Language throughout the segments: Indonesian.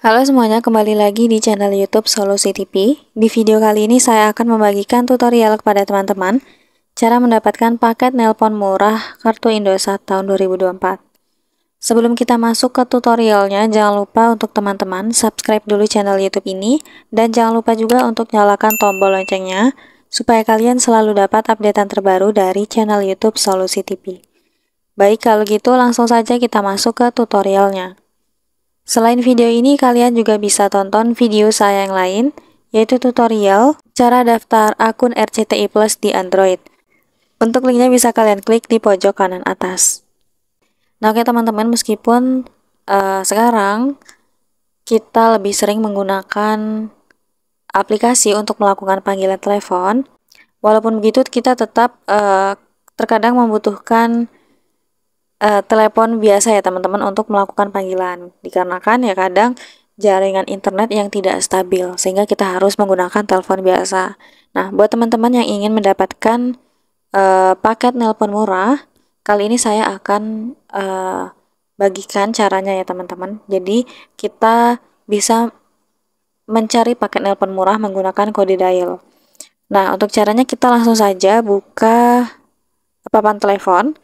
Halo semuanya, kembali lagi di channel YouTube Solusi TV. Di video kali ini saya akan membagikan tutorial kepada teman-teman cara mendapatkan paket nelpon murah kartu Indosat tahun 2024. Sebelum kita masuk ke tutorialnya, jangan lupa untuk teman-teman subscribe dulu channel YouTube ini dan jangan lupa juga untuk nyalakan tombol loncengnya supaya kalian selalu dapat updatean terbaru dari channel YouTube Solusi TV. Baik, kalau gitu langsung saja kita masuk ke tutorialnya. Selain video ini, kalian juga bisa tonton video saya yang lain, yaitu tutorial cara daftar akun RCTI Plus di Android. Untuk linknya bisa kalian klik di pojok kanan atas. Nah oke teman-teman, meskipun uh, sekarang kita lebih sering menggunakan aplikasi untuk melakukan panggilan telepon, walaupun begitu kita tetap uh, terkadang membutuhkan uh, telepon biasa ya teman-teman untuk melakukan panggilan. Dikarenakan ya kadang jaringan internet yang tidak stabil sehingga kita harus menggunakan telepon biasa. Nah buat teman-teman yang ingin mendapatkan uh, paket nelpon murah kali ini saya akan uh, bagikan caranya ya teman-teman. Jadi kita bisa mencari paket nelpon murah menggunakan kode dial. Nah untuk caranya kita langsung saja buka papan telepon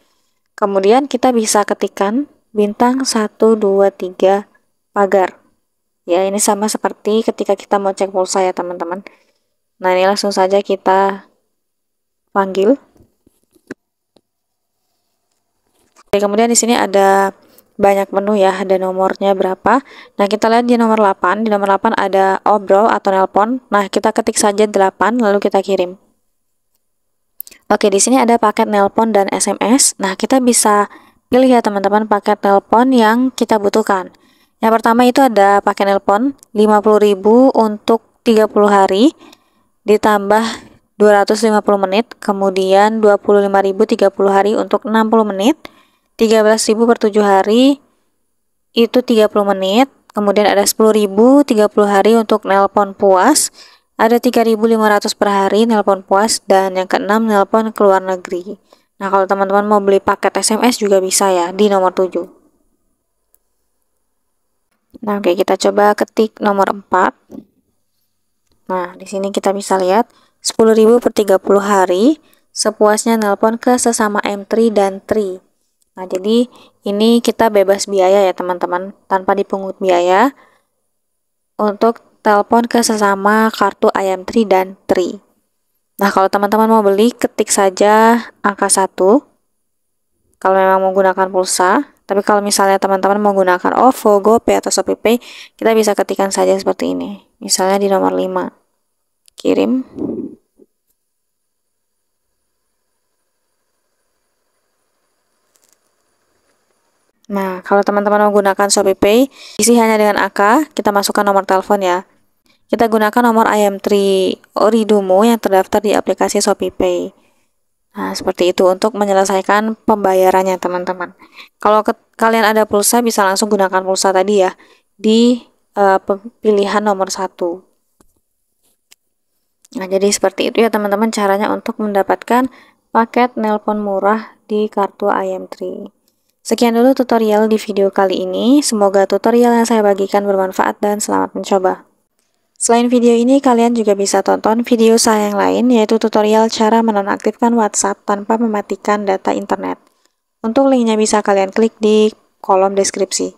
Kemudian kita bisa ketikkan bintang 1, 2, 3 pagar. Ya, ini sama seperti ketika kita mau cek pulsa ya teman-teman. Nah, ini langsung saja kita panggil. Oke, kemudian di sini ada banyak menu ya, ada nomornya berapa. Nah, kita lihat di nomor 8, di nomor 8 ada obrol atau nelpon. Nah, kita ketik saja 8 lalu kita kirim. Oke, di sini ada paket nelpon dan SMS. Nah, kita bisa pilih ya teman-teman paket nelpon yang kita butuhkan. Yang pertama itu ada paket nelpon 50.000 untuk 30 hari ditambah 250 menit, kemudian 25.000 30 hari untuk 60 menit, 13.000 per 7 hari itu 30 menit, kemudian ada 10.000 30 hari untuk nelpon puas, ada 3.500 per hari nelpon puas dan yang keenam nelpon ke luar negeri. Nah, kalau teman-teman mau beli paket SMS juga bisa ya di nomor 7. Nah, oke kita coba ketik nomor 4. Nah, di sini kita bisa lihat 10.000 per 30 hari sepuasnya nelpon ke sesama M3 dan Tri. Nah, jadi ini kita bebas biaya ya teman-teman, tanpa dipungut biaya untuk telepon ke sesama kartu ayam tri dan tri. Nah, kalau teman-teman mau beli, ketik saja angka 1 kalau memang menggunakan pulsa. Tapi kalau misalnya teman-teman menggunakan OVO, GoPay, atau ShopeePay, kita bisa ketikkan saja seperti ini. Misalnya di nomor 5. Kirim. Nah, kalau teman-teman menggunakan ShopeePay, isi hanya dengan angka, kita masukkan nomor telepon ya. Kita gunakan nomor IM3 Oridumo yang terdaftar di aplikasi ShopeePay. Nah, seperti itu untuk menyelesaikan pembayarannya, teman-teman. Kalau ke, kalian ada pulsa, bisa langsung gunakan pulsa tadi ya, di uh, pilihan nomor satu. Nah, jadi seperti itu ya, teman-teman, caranya untuk mendapatkan paket nelpon murah di kartu IM3. Sekian dulu tutorial di video kali ini. Semoga tutorial yang saya bagikan bermanfaat dan selamat mencoba. Selain video ini, kalian juga bisa tonton video saya yang lain, yaitu tutorial cara menonaktifkan WhatsApp tanpa mematikan data internet. Untuk linknya bisa kalian klik di kolom deskripsi.